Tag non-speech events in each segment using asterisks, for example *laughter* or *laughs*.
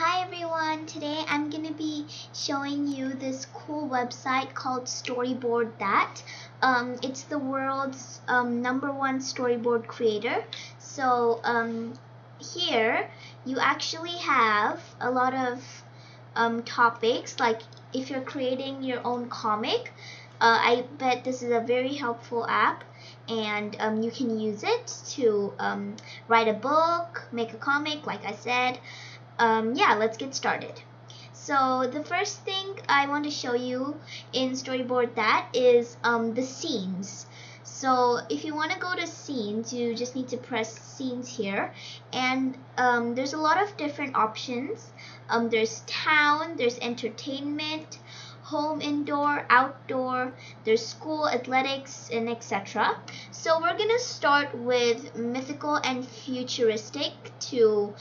Hi everyone, today I'm going to be showing you this cool website called Storyboard That. Um, it's the world's um, number one storyboard creator. So um, here you actually have a lot of um, topics like if you're creating your own comic, uh, I bet this is a very helpful app and um, you can use it to um, write a book, make a comic, like I said. Um, yeah, let's get started. So the first thing I want to show you in Storyboard That is um, the scenes. So if you want to go to scenes, you just need to press scenes here. And um, there's a lot of different options. Um, there's town, there's entertainment, home indoor, outdoor, there's school, athletics, and etc. So we're going to start with mythical and futuristic to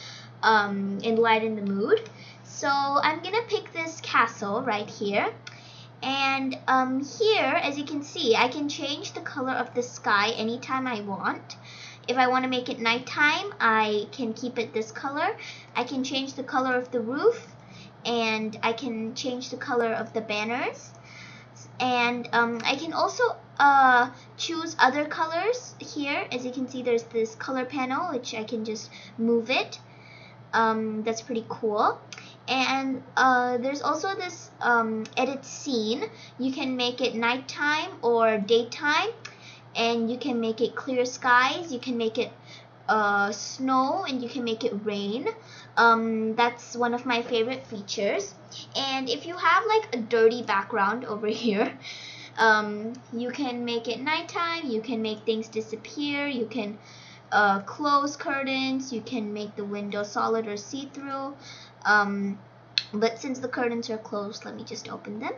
um, enlighten the mood. So I'm to pick this castle right here. And um, here, as you can see, I can change the color of the sky anytime I want. If I want to make it nighttime, I can keep it this color. I can change the color of the roof and I can change the color of the banners and um, I can also uh, choose other colors here as you can see there's this color panel which I can just move it um, that's pretty cool. And uh, there's also this um, edit scene. You can make it nighttime or daytime and you can make it clear skies. You can make it uh, snow and you can make it rain. Um, that's one of my favorite features. And if you have like a dirty background *laughs* over here, um, you can make it nighttime, you can make things disappear, you can uh, close curtains, you can make the window solid or see-through. Um, but since the curtains are closed, let me just open them.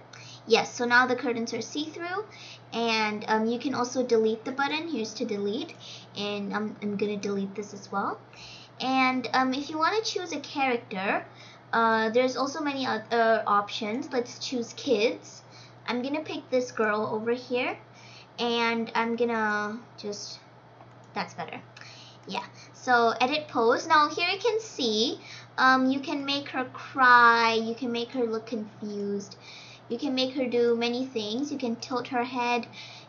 Yes, so now the curtains are see-through and um, you can also delete the button. Here's to delete and I'm, I'm going to delete this as well. And um, if you want to choose a character, uh, there's also many other options. Let's choose kids. I'm going to pick this girl over here and I'm going to just, that's better. Yeah, so edit pose. Now here you can see um, you can make her cry, you can make her look confused, you can make her do many things. You can tilt her head,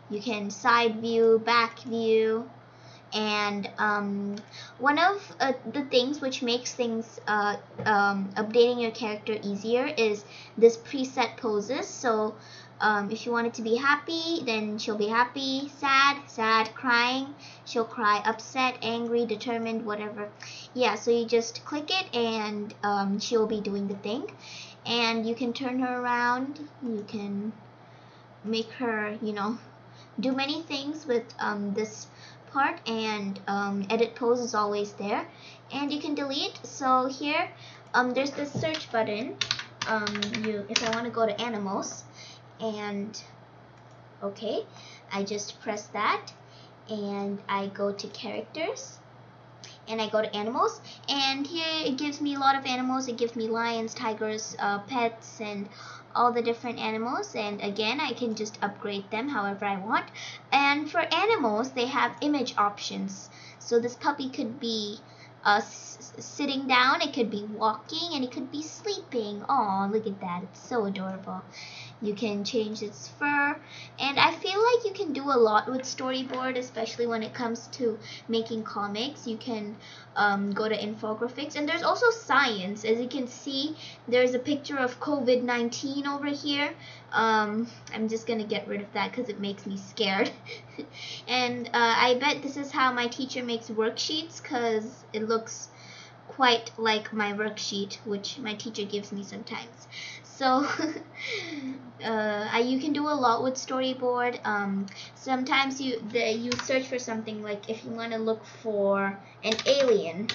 you can side view, back view, and um, one of uh, the things which makes things uh, um, updating your character easier is this preset poses. So um, if you want it to be happy, then she'll be happy, sad, sad, crying, she'll cry, upset, angry, determined, whatever. Yeah, so you just click it and um, she'll be doing the thing. And you can turn her around, you can make her, you know, do many things with um, this part and um, edit pose is always there. And you can delete, so here um, there's this search button. Um, you, if I want to go to animals, and okay I just press that and I go to characters and I go to animals and here it gives me a lot of animals it gives me lions tigers uh, pets and all the different animals and again I can just upgrade them however I want and for animals they have image options so this puppy could be uh, sitting down, it could be walking, and it could be sleeping. Oh, look at that. It's so adorable. You can change its fur, and I feel like you can do a lot with storyboard, especially when it comes to making comics. You can um, go to infographics, and there's also science. As you can see, there's a picture of COVID-19 over here. Um, I'm just gonna get rid of that because it makes me scared. *laughs* and uh, I bet this is how my teacher makes worksheets because it looks quite like my worksheet, which my teacher gives me sometimes. So *laughs* uh, you can do a lot with storyboard. Um, sometimes you the, you search for something like if you want to look for an alien,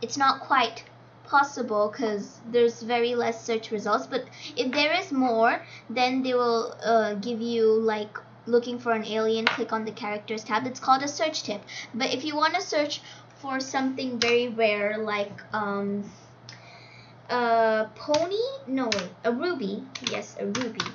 it's not quite possible because there's very less search results. But if there is more, then they will uh, give you like looking for an alien, click on the characters tab. It's called a search tip. But if you want to search for something very rare like um, a pony, no, a ruby, yes, a ruby.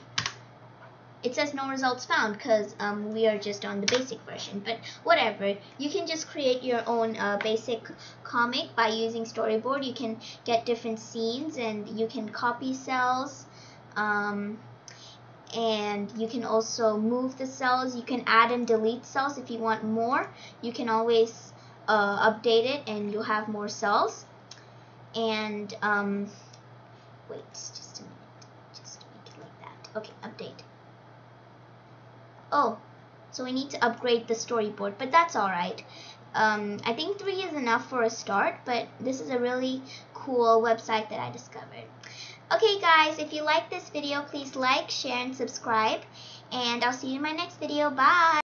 it says no results found because um, we are just on the basic version but whatever. You can just create your own uh, basic comic by using storyboard. You can get different scenes and you can copy cells um, and you can also move the cells. You can add and delete cells if you want more. You can always uh, update it and you'll have more cells. And um, wait just a minute. Just make it like that. Okay update. Oh so we need to upgrade the storyboard but that's alright um, I think 3 is enough for a start but this is a really cool website that I discovered. Okay guys if you like this video please like share and subscribe and I'll see you in my next video. Bye